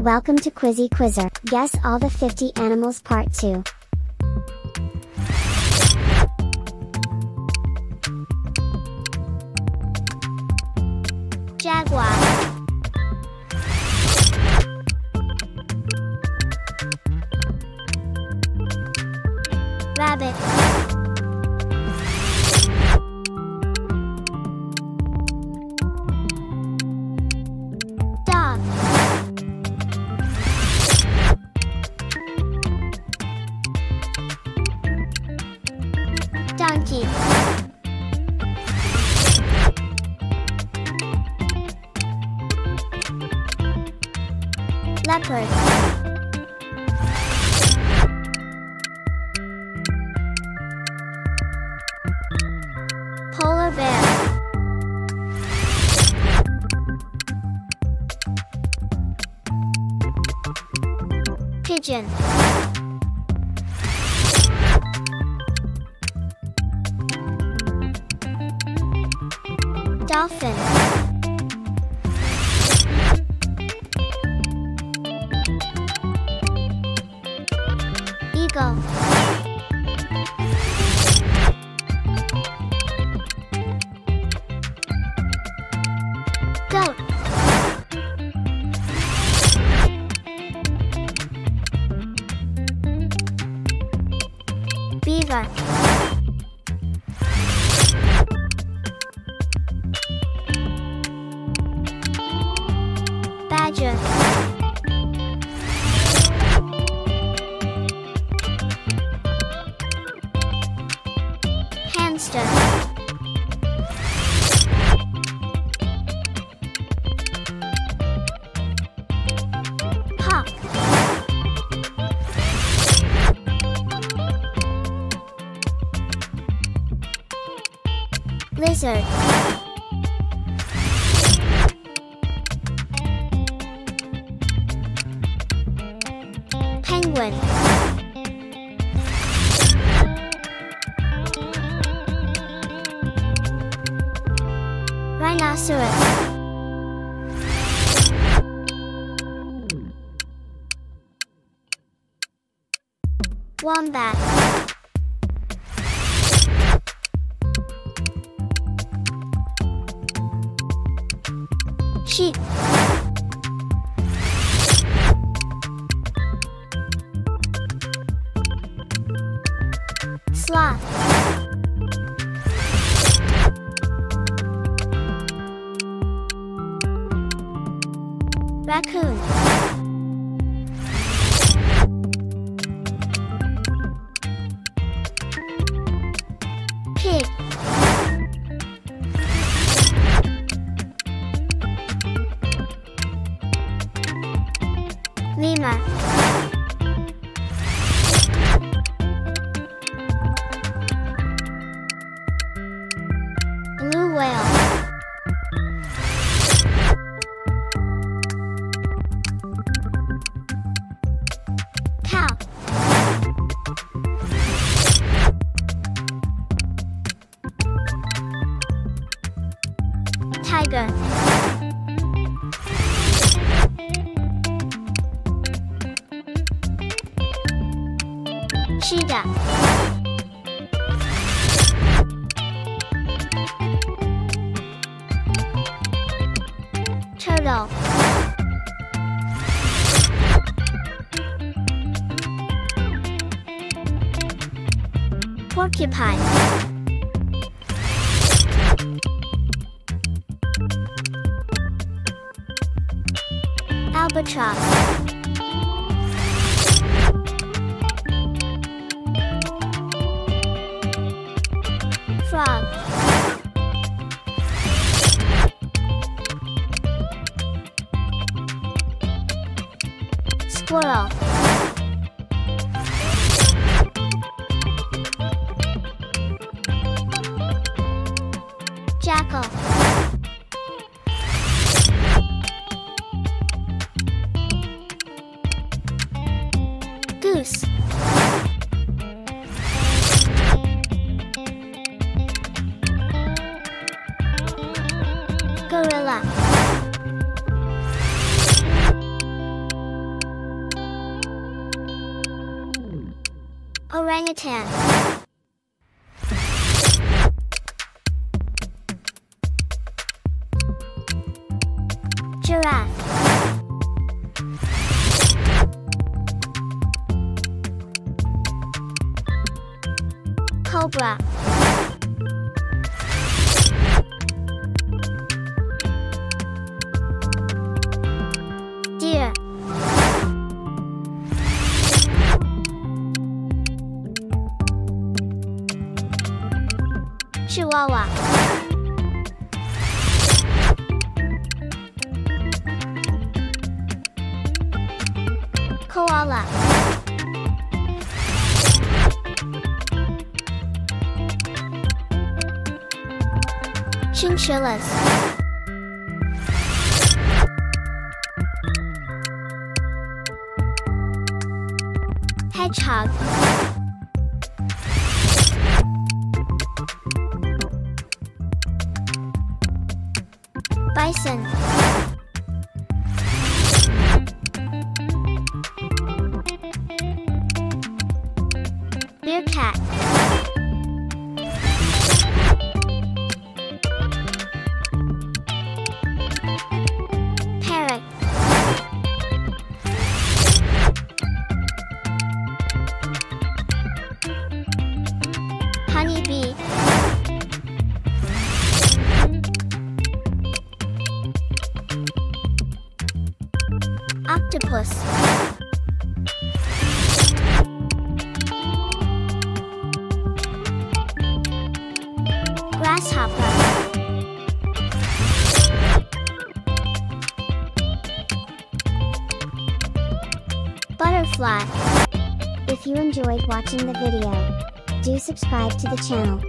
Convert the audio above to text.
Welcome to Quizy Quizzer. Guess all the 50 animals part 2. Jaguar Rabbit Leopard. Polar bear. Pigeon. Dolphin Beaver Badger. Hamster. Hawk Lizard Penguin. Rhinoceros. Wombat Sheep Sloth Raccoon. Pig Tiger Cheetah Turtle Porcupine Albatross. Frog. Squirrel gorilla. Orangutan. Giraffe. Cobra. Chihuahua. Koala. Chinchillas. Hedgehog. Parrot. Honeybee. Octopus. Butterfly. If you enjoyed watching the video, do subscribe to the channel.